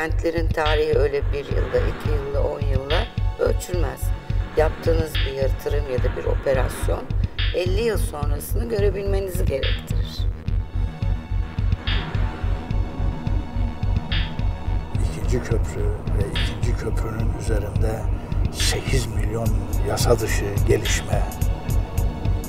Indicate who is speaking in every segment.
Speaker 1: kentlerin tarihi öyle bir yılda, iki yılda, on yılda ölçülmez. Yaptığınız bir yatırım ya da bir operasyon 50 yıl sonrasını görebilmenizi gerektirir.
Speaker 2: İkinci köprü ve ikinci köprünün üzerinde 8 milyon yasa dışı gelişme,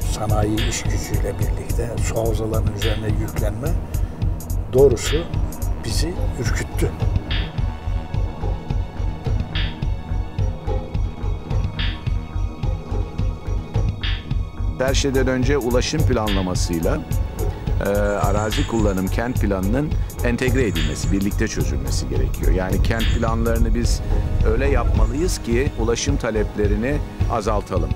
Speaker 2: sanayi iş gücüyle birlikte su havzalarının üzerine yüklenme doğrusu bizi ürküttü.
Speaker 3: Her şeyden önce ulaşım planlamasıyla e, arazi kullanım kent planının entegre edilmesi, birlikte çözülmesi gerekiyor. Yani kent planlarını biz öyle yapmalıyız ki ulaşım taleplerini azaltalım.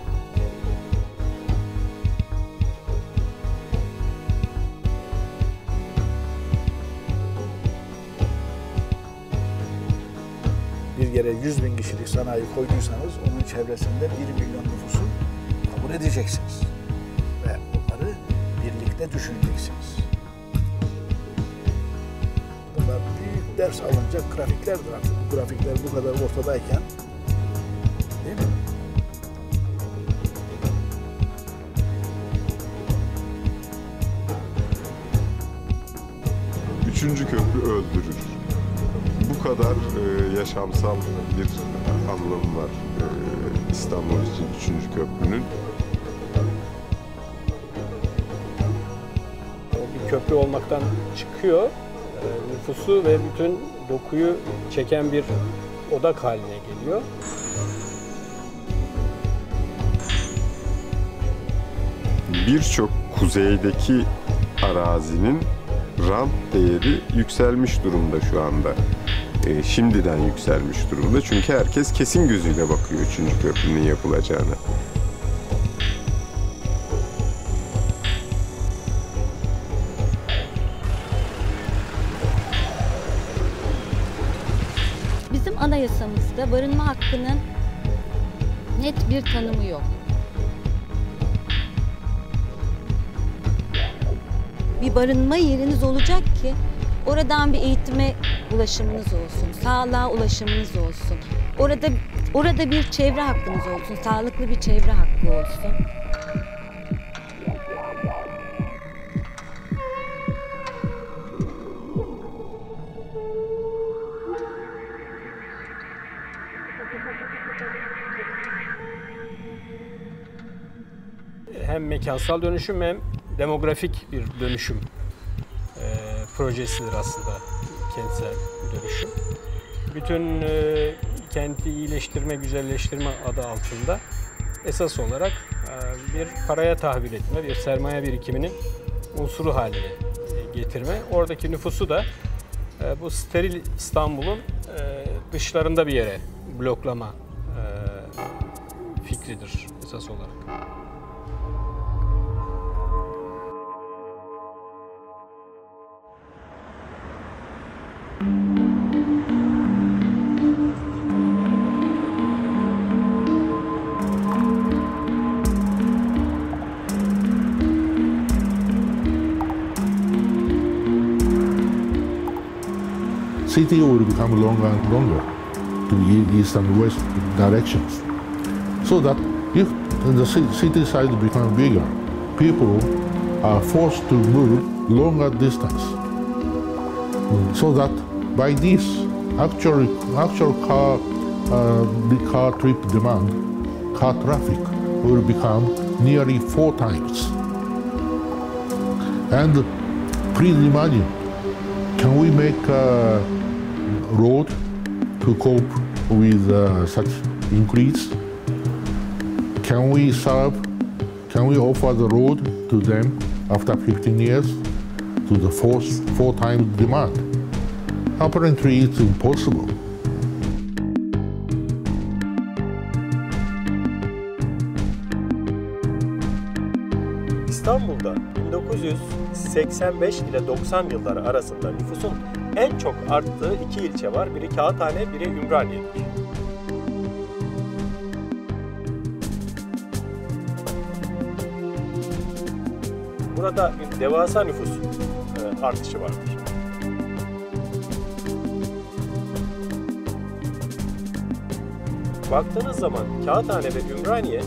Speaker 2: Bir yere 100 bin kişilik sanayi koyduysanız onun çevresinde 1 milyon nüfusu kabul edeceksiniz. Ve bunları birlikte düşüneceksiniz. Bunlar büyük ders alınacak grafiklerdir artık. Bu grafikler bu kadar ortadayken değil mi?
Speaker 4: Üçüncü köprü öldürür. Bu kadar e, yaşamsal bir anlamı var e, İstanbul için üçüncü köprünün.
Speaker 5: bir köprü olmaktan çıkıyor. e, Nüfusu ve bütün dokuyu çeken bir odak haline geliyor.
Speaker 4: Birçok kuzeydeki arazinin rant değeri yükselmiş durumda şu anda. E, şimdiden yükselmiş durumda. Çünkü herkes kesin gözüyle bakıyor üçüncü köprünün yapılacağına.
Speaker 6: Bizim anayasamızda barınma hakkının net bir tanımı yok. Bir barınma yeriniz olacak ki oradan bir eğitime ulaşımınız olsun, sağlığa ulaşımınız olsun. Orada orada bir çevre hakkınız olsun, sağlıklı bir çevre hakkı olsun.
Speaker 5: Hem mekansal dönüşüm hem demografik bir dönüşüm projesidir aslında kentsel dönüşüm. Bütün e, kenti iyileştirme, güzelleştirme adı altında esas olarak e, bir paraya tahvil etme, bir sermaye birikiminin unsuru haline e, getirme. Oradaki nüfusu da e, bu steril İstanbul'un e, dışlarında bir yere bloklama e, fikridir esas olarak.
Speaker 7: City will become longer and longer to east and west directions. So that if the city size becomes bigger, people are forced to move longer distance. So that by this, actual actual car uh, the car trip demand, car traffic will become nearly four times. And please imagine, can we make a road to cope with uh, such increase? Can we serve, can we offer the road to them after 15 years to the four, four times demand? Apparently it's impossible.
Speaker 5: İstanbul'da 1985 ile 90 yılları arasında nüfusun en çok arttığı iki ilçe var. Biri Kağıthane, biri Ümraniye. Burada bir devasa nüfus e, artışı vardır. Baktığınız zaman Kağıthane ve Ümraniye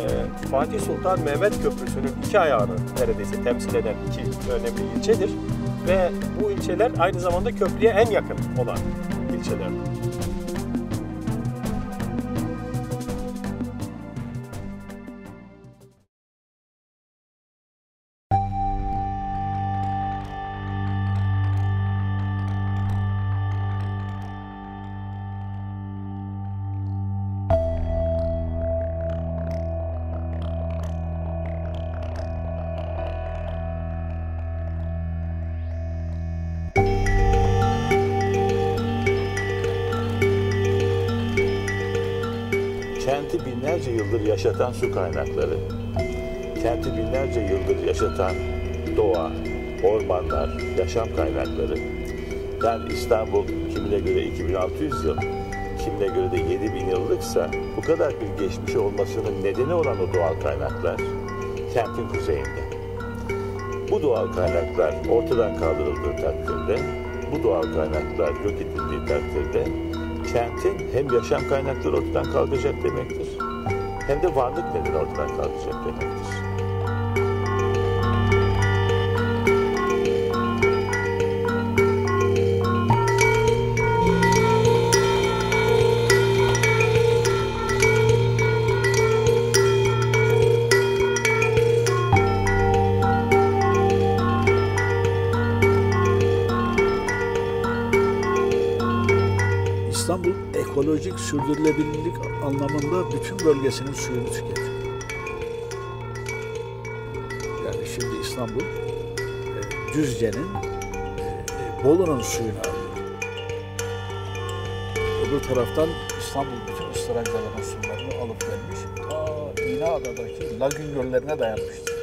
Speaker 5: e, Fatih Sultan Mehmet Köprüsü'nün iki ayağını neredeyse temsil eden iki önemli ilçedir. Ve bu ilçeler aynı zamanda köprüye en yakın olan ilçeler.
Speaker 8: Kenti binlerce yıldır yaşatan su kaynakları, kenti binlerce yıldır yaşatan doğa, ormanlar, yaşam kaynakları. Yani İstanbul kimine göre 2600 yıl, kimine göre de 7000 yıllıksa bu kadar bir geçmiş olmasının nedeni olan o doğal kaynaklar kentin kuzeyinde. Bu doğal kaynaklar ortadan kaldırıldığı takdirde, bu doğal kaynaklar yok edildiği takdirde kentin hem yaşam kaynakları ortadan kalkacak demektir, hem de varlık nedeni ortadan kalkacak demektir.
Speaker 2: İstanbul ekolojik sürdürülebilirlik anlamında bütün bölgesinin suyunu tüketiyor. Yani şimdi İstanbul e, Düzce'nin e, Bolu'nun suyunu alıyor. Öbür taraftan İstanbul bütün ıstıraklarının sularını alıp gelmiş. Ta İğneada'daki lagün göllerine dayanmıştır.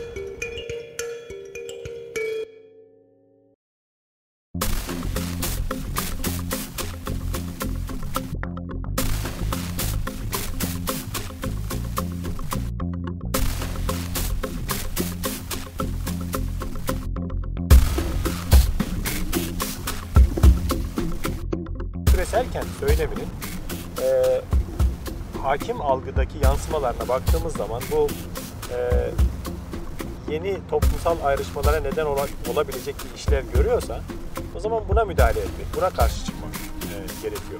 Speaker 5: Kent söyleminin e, hakim algıdaki yansımalarına baktığımız zaman bu e, yeni toplumsal ayrışmalara neden ola- olabilecek bir işlev görüyorsa o zaman buna müdahale etmek, buna karşı çıkmak e, gerekiyor.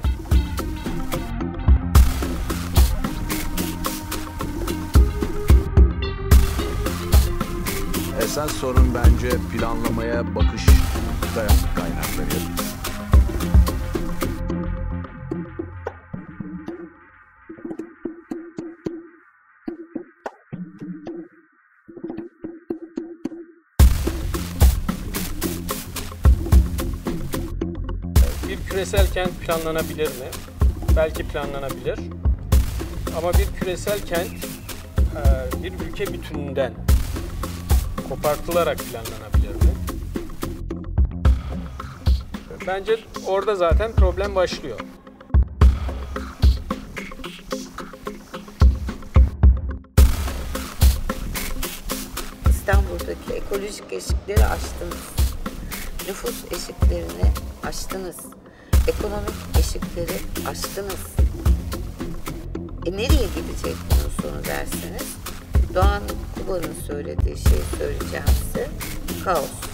Speaker 3: Esas sorun bence planlamaya bakış kaynakları.
Speaker 5: Küresel kent planlanabilir mi? Belki planlanabilir. Ama bir küresel kent e, bir ülke bütününden kopartılarak planlanabilir mi? Bence orada zaten problem başlıyor.
Speaker 1: İstanbul'daki ekolojik eşikleri aştınız. Nüfus eşiklerini aştınız. Ekonomik eşikleri aştınız. E nereye gidecek bunun sonu derseniz? Doğan Kuba'nın söylediği şeyi söyleyeceğim size. Kaos.